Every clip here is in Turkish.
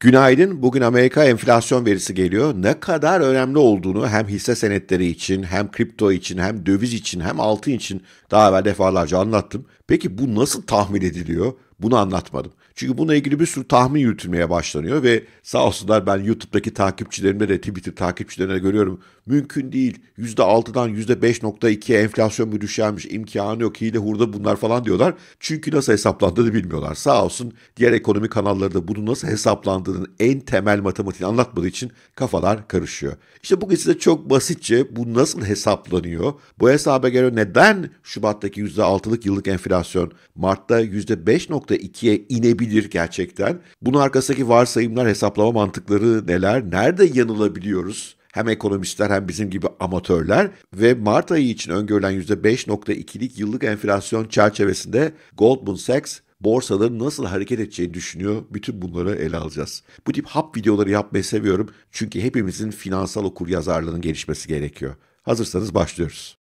Günaydın. Bugün Amerika enflasyon verisi geliyor. Ne kadar önemli olduğunu hem hisse senetleri için, hem kripto için, hem döviz için, hem altın için daha evvel defalarca anlattım. Peki bu nasıl tahmin ediliyor? Bunu anlatmadım. Çünkü bununla ilgili bir sürü tahmin yürütülmeye başlanıyor ve sağ olsunlar ben YouTube'daki takipçilerimde de Twitter takipçilerine görüyorum. Mümkün değil. %6'dan %5.2'ye enflasyon mu düşermiş imkanı yok hile hurda bunlar falan diyorlar. Çünkü nasıl hesaplandığını bilmiyorlar. Sağ olsun diğer ekonomi kanalları da bunu nasıl hesaplandığının en temel matematiğini anlatmadığı için kafalar karışıyor. İşte bugün size çok basitçe bu nasıl hesaplanıyor? Bu hesaba göre neden Şubat'taki %6'lık yıllık enflasyon Mart'ta %5.2'ye inebilir gerçekten? Bunun arkasındaki varsayımlar, hesaplama mantıkları neler? Nerede yanılabiliyoruz? hem ekonomistler hem bizim gibi amatörler ve Mart ayı için öngörülen %5.2'lik yıllık enflasyon çerçevesinde Goldman Sachs borsaların nasıl hareket edeceğini düşünüyor. Bütün bunları ele alacağız. Bu tip hap videoları yapmayı seviyorum çünkü hepimizin finansal okur yazarlığının gelişmesi gerekiyor. Hazırsanız başlıyoruz.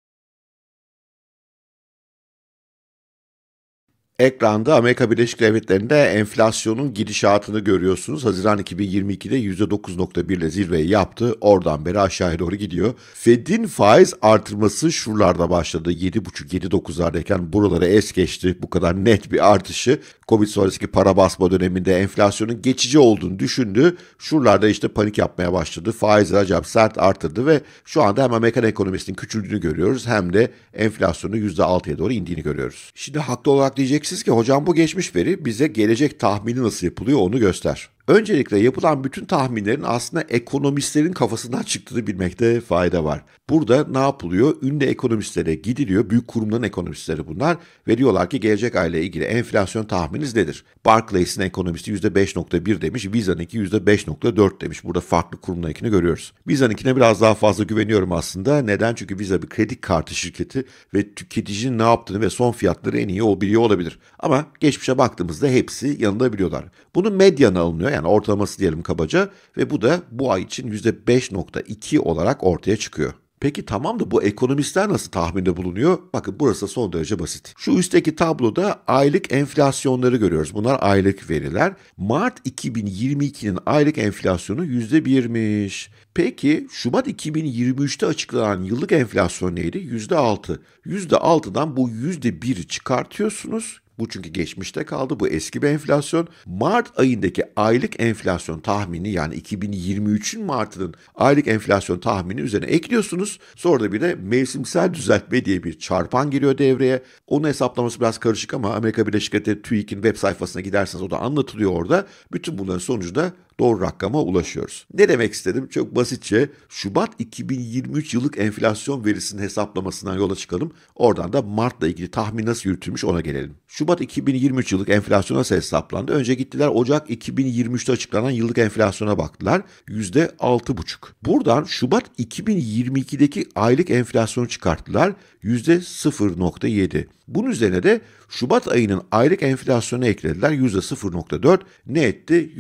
Ekranda Amerika Birleşik Devletleri'nde enflasyonun gidişatını görüyorsunuz. Haziran 2022'de %9.1 ile zirveyi yaptı. Oradan beri aşağıya doğru gidiyor. Fed'in faiz artırması şuralarda başladı. 7.5-7.9'lardayken buraları es geçti. Bu kadar net bir artışı Covid sonrası para basma döneminde enflasyonun geçici olduğunu düşündü. Şuralarda işte panik yapmaya başladı. Faizler acayip sert arttırdı ve şu anda hem Amerikan ekonomisinin küçüldüğünü görüyoruz hem de enflasyonun %6'ya doğru indiğini görüyoruz. Şimdi haklı olarak diyeceksiniz ki hocam bu geçmiş veri bize gelecek tahmini nasıl yapılıyor onu göster. Öncelikle yapılan bütün tahminlerin aslında ekonomistlerin kafasından çıktığını bilmekte fayda var. Burada ne yapılıyor? Ünlü ekonomistlere gidiliyor. Büyük kurumların ekonomistleri bunlar. Ve diyorlar ki gelecek ayla ilgili enflasyon tahmininiz nedir? Barclays'in ekonomisti %5.1 demiş. Visa'nınki %5.4 demiş. Burada farklı kurumlarınkini görüyoruz. Visa'nınkine biraz daha fazla güveniyorum aslında. Neden? Çünkü Visa bir kredi kartı şirketi ve tüketicinin ne yaptığını ve son fiyatları en iyi o biliyor olabilir. Ama geçmişe baktığımızda hepsi yanında biliyorlar. Bunu medyanın alınıyor yani ortalaması diyelim kabaca ve bu da bu ay için %5.2 olarak ortaya çıkıyor. Peki tamam da bu ekonomistler nasıl tahminde bulunuyor? Bakın burası son derece basit. Şu üstteki tabloda aylık enflasyonları görüyoruz. Bunlar aylık veriler. Mart 2022'nin aylık enflasyonu %1'miş. Peki Şubat 2023'te açıklanan yıllık enflasyon neydi? %6. %6'dan bu %1'i çıkartıyorsunuz. Bu çünkü geçmişte kaldı. Bu eski bir enflasyon. Mart ayındaki aylık enflasyon tahmini yani 2023'ün Mart'ının aylık enflasyon tahmini üzerine ekliyorsunuz. Sonra da bir de mevsimsel düzeltme diye bir çarpan giriyor devreye. Onun hesaplaması biraz karışık ama Amerika Birleşik Devletleri TÜİK'in web sayfasına giderseniz o da anlatılıyor orada. Bütün bunların sonucunda doğru rakama ulaşıyoruz. Ne demek istedim? Çok basitçe Şubat 2023 yıllık enflasyon verisinin hesaplamasından yola çıkalım. Oradan da Mart'la ilgili tahmin nasıl yürütülmüş ona gelelim. Şubat 2023 yıllık enflasyon nasıl hesaplandı? Önce gittiler Ocak 2023'te açıklanan yıllık enflasyona baktılar. %6,5. Buradan Şubat 2022'deki aylık enflasyonu çıkarttılar. %0,7. Bunun üzerine de Şubat ayının aylık enflasyonu eklediler. %0.4 ne etti?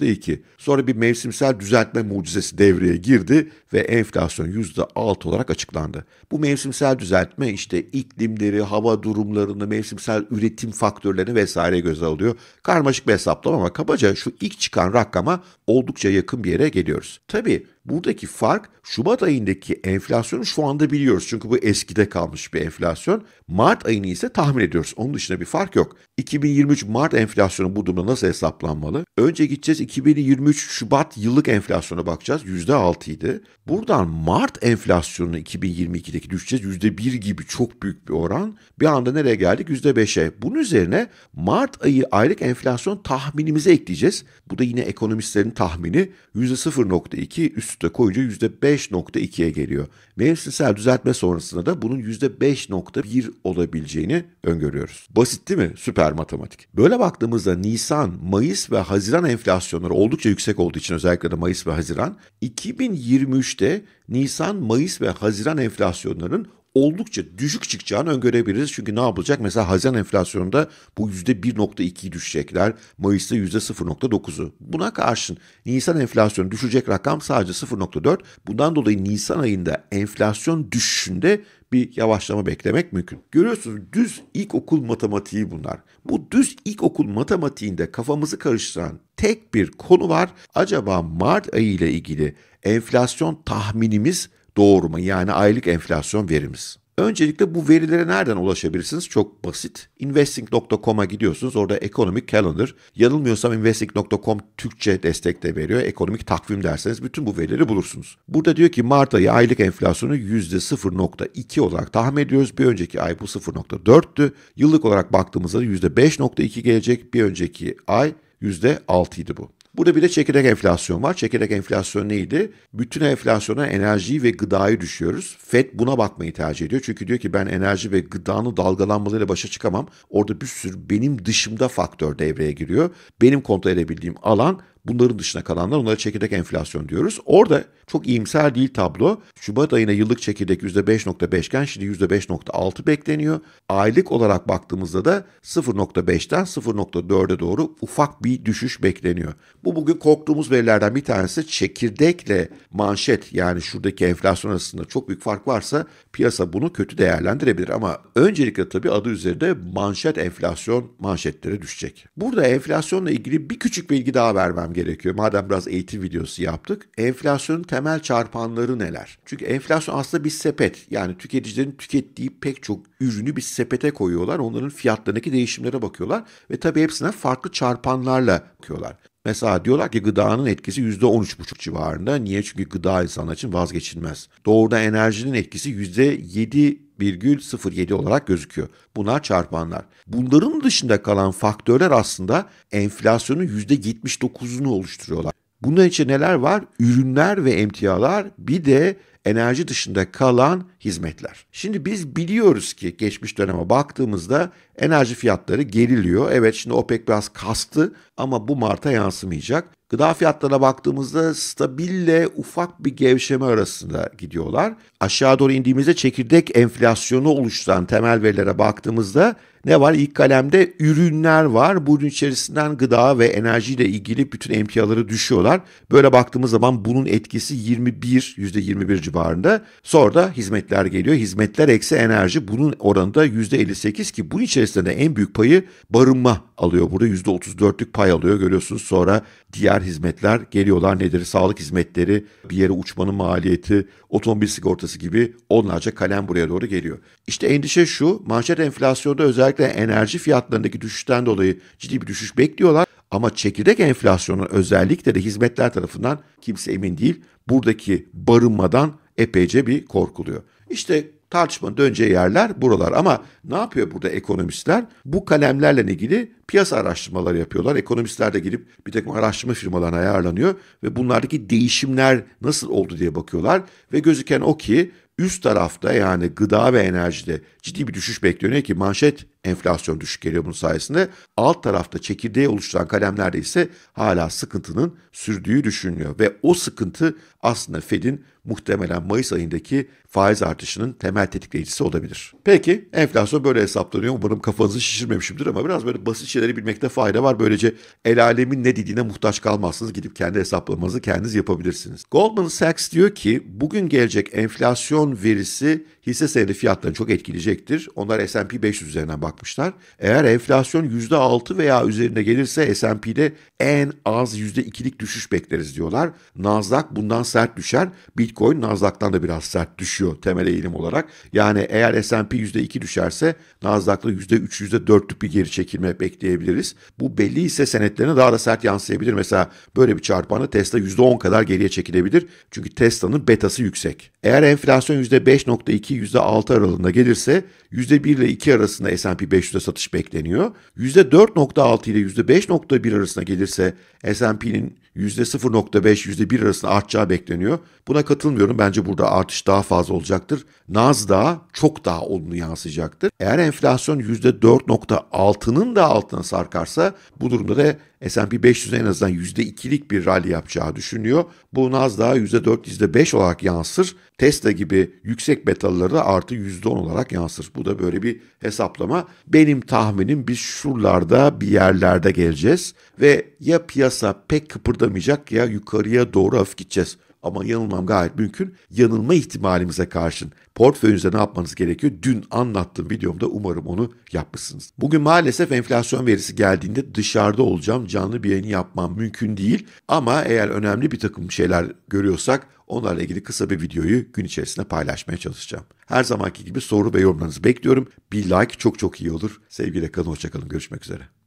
%6.2. Sonra bir mevsimsel düzeltme mucizesi devreye girdi ve enflasyon %6 olarak açıklandı. Bu mevsimsel düzeltme işte iklimleri, hava durumlarını, mevsimsel üretim faktörlerini vesaire göze alıyor. Karmaşık bir hesaplama ama kabaca şu ilk çıkan rakama oldukça yakın bir yere geliyoruz. Tabii Buradaki fark Şubat ayındaki enflasyonu şu anda biliyoruz. Çünkü bu eskide kalmış bir enflasyon. Mart ayını ise tahmin ediyoruz. Onun dışında bir fark yok. 2023 Mart enflasyonu bu durumda nasıl hesaplanmalı? Önce gideceğiz 2023 Şubat yıllık enflasyona bakacağız. %6 idi. Buradan Mart enflasyonunu 2022'deki düşeceğiz. %1 gibi çok büyük bir oran. Bir anda nereye geldik? %5'e. Bunun üzerine Mart ayı aylık enflasyon tahminimize ekleyeceğiz. Bu da yine ekonomistlerin tahmini %0.2 üstte koyunca %5.2'ye geliyor. Mevsimsel düzeltme sonrasında da bunun %5.1 olabileceğini öngörüyoruz. Basit değil mi? Süper matematik. Böyle baktığımızda Nisan, Mayıs ve Haziran enflasyonları oldukça yüksek olduğu için özellikle de Mayıs ve Haziran 2023'te Nisan, Mayıs ve Haziran enflasyonlarının oldukça düşük çıkacağını öngörebiliriz. Çünkü ne yapılacak? Mesela Haziran enflasyonunda bu %1.2'yi düşecekler. Mayıs'ta %0.9'u. Buna karşın Nisan enflasyonu düşecek rakam sadece 0.4. Bundan dolayı Nisan ayında enflasyon düşüşünde bir yavaşlama beklemek mümkün. Görüyorsunuz düz ilkokul matematiği bunlar. Bu düz ilkokul matematiğinde kafamızı karıştıran tek bir konu var. Acaba Mart ayı ile ilgili enflasyon tahminimiz doğru mu? Yani aylık enflasyon verimiz. Öncelikle bu verilere nereden ulaşabilirsiniz? Çok basit. Investing.com'a gidiyorsunuz. Orada Economic Calendar. Yanılmıyorsam Investing.com Türkçe destek de veriyor. Ekonomik takvim derseniz bütün bu verileri bulursunuz. Burada diyor ki Mart ayı aylık enflasyonu %0.2 olarak tahmin ediyoruz. Bir önceki ay bu 0.4'tü. Yıllık olarak baktığımızda %5.2 gelecek. Bir önceki ay %6 idi bu. Burada bir de çekirdek enflasyon var. Çekirdek enflasyon neydi? Bütün enflasyona enerjiyi ve gıdayı düşüyoruz. FED buna bakmayı tercih ediyor. Çünkü diyor ki ben enerji ve gıdanın dalgalanmalarıyla başa çıkamam. Orada bir sürü benim dışımda faktör devreye giriyor. Benim kontrol edebildiğim alan Bunların dışına kalanlar onlara çekirdek enflasyon diyoruz. Orada çok iyimser değil tablo. Şubat ayına yıllık çekirdek %5.5 iken şimdi %5.6 bekleniyor. Aylık olarak baktığımızda da 0.5'ten 0.4'e doğru ufak bir düşüş bekleniyor. Bu bugün korktuğumuz verilerden bir tanesi çekirdekle manşet yani şuradaki enflasyon arasında çok büyük fark varsa piyasa bunu kötü değerlendirebilir. Ama öncelikle tabii adı üzerinde manşet enflasyon manşetlere düşecek. Burada enflasyonla ilgili bir küçük bilgi daha vermem gerekiyor. Madem biraz eğitim videosu yaptık. Enflasyonun temel çarpanları neler? Çünkü enflasyon aslında bir sepet. Yani tüketicilerin tükettiği pek çok ürünü bir sepete koyuyorlar. Onların fiyatlarındaki değişimlere bakıyorlar. Ve tabii hepsine farklı çarpanlarla bakıyorlar. Mesela diyorlar ki gıdanın etkisi %13,5 civarında. Niye? Çünkü gıda insanlar için vazgeçilmez. Doğruda enerjinin etkisi %7 0,07 olarak gözüküyor. Bunlar çarpanlar. Bunların dışında kalan faktörler aslında enflasyonun %79'unu oluşturuyorlar. Bunun için neler var? Ürünler ve emtialar bir de enerji dışında kalan hizmetler. Şimdi biz biliyoruz ki geçmiş döneme baktığımızda enerji fiyatları geriliyor. Evet şimdi OPEC biraz kastı ama bu Mart'a yansımayacak. Gıda fiyatlarına baktığımızda stabille ufak bir gevşeme arasında gidiyorlar. Aşağı doğru indiğimizde çekirdek enflasyonu oluşturan temel verilere baktığımızda ne var? İlk kalemde ürünler var. Bunun içerisinden gıda ve enerjiyle ilgili bütün emtiaları düşüyorlar. Böyle baktığımız zaman bunun etkisi 21, %21 civarında. Sonra da hizmetler geliyor. Hizmetler eksi enerji bunun oranında %58 ki bunun içerisinde en büyük payı barınma alıyor. Burada %34'lük pay alıyor görüyorsunuz. Sonra diğer hizmetler geliyorlar. Nedir? Sağlık hizmetleri, bir yere uçmanın maliyeti, otomobil sigortası gibi onlarca kalem buraya doğru geliyor. İşte endişe şu, manşet enflasyonda özellikle enerji fiyatlarındaki düşüşten dolayı ciddi bir düşüş bekliyorlar. Ama çekirdek enflasyonun özellikle de hizmetler tarafından kimse emin değil. Buradaki barınmadan epeyce bir korkuluyor. İşte tartışmanın döneceği yerler buralar. Ama ne yapıyor burada ekonomistler? Bu kalemlerle ilgili piyasa araştırmaları yapıyorlar. Ekonomistler de gidip bir takım araştırma firmalarına ayarlanıyor ve bunlardaki değişimler nasıl oldu diye bakıyorlar. Ve gözüken o ki üst tarafta yani gıda ve enerjide ciddi bir düşüş bekleniyor ki manşet enflasyon düşük geliyor bunun sayesinde. Alt tarafta çekirdeği oluşturan kalemlerde ise hala sıkıntının sürdüğü düşünülüyor. Ve o sıkıntı aslında Fed'in muhtemelen Mayıs ayındaki faiz artışının temel tetikleyicisi olabilir. Peki enflasyon böyle hesaplanıyor. Umarım kafanızı şişirmemişimdir ama biraz böyle basit şeyleri bilmekte fayda var. Böylece el alemin ne dediğine muhtaç kalmazsınız. Gidip kendi hesaplamanızı kendiniz yapabilirsiniz. Goldman Sachs diyor ki bugün gelecek enflasyon verisi hisse senedi fiyatlarını çok etkileyecektir. Onlar S&P 500 üzerinden bakmışlar. Eğer enflasyon %6 veya üzerinde gelirse S&P'de en az %2'lik düşüş bekleriz diyorlar. Nasdaq bundan sert düşer. Bitcoin Nasdaq'tan da biraz sert düşüyor temel eğilim olarak. Yani eğer S&P %2 düşerse Nasdaq'ta %3, %4'lük bir geri çekilme bekleyebiliriz. Bu belli hisse senetlerine daha da sert yansıyabilir. Mesela böyle bir çarpanı Tesla %10 kadar geriye çekilebilir. Çünkü Tesla'nın betası yüksek. Eğer enflasyon %5.2, %6 aralığında gelirse %1 ile 2 arasında S&P 500'e satış bekleniyor. %4.6 ile %5.1 arasında gelirse S&P'nin %0.5, %1 arasında artacağı bekleniyor. Buna katılmıyorum. Bence burada artış daha fazla olacaktır. Nasdaq çok daha olumlu yansıyacaktır. Eğer enflasyon %4.6'nın da altına sarkarsa bu durumda da S&P 500'ün en azından %2'lik bir rally yapacağı düşünüyor. Bu Nasdaq'a %4, %5 olarak yansır. Tesla gibi yüksek metalları da artı %10 olarak yansır. Bu da böyle bir hesaplama. Benim tahminim biz şuralarda bir yerlerde geleceğiz ve ya piyasa pek kıpırdamayacak ya yukarıya doğru hafif gideceğiz. Ama yanılmam gayet mümkün. Yanılma ihtimalimize karşın portföyünüzde ne yapmanız gerekiyor? Dün anlattığım videomda umarım onu yapmışsınız. Bugün maalesef enflasyon verisi geldiğinde dışarıda olacağım. Canlı bir yayını yapmam mümkün değil. Ama eğer önemli bir takım şeyler görüyorsak onlarla ilgili kısa bir videoyu gün içerisinde paylaşmaya çalışacağım. Her zamanki gibi soru ve yorumlarınızı bekliyorum. Bir like çok çok iyi olur. Sevgiyle kalın, hoşçakalın. Görüşmek üzere.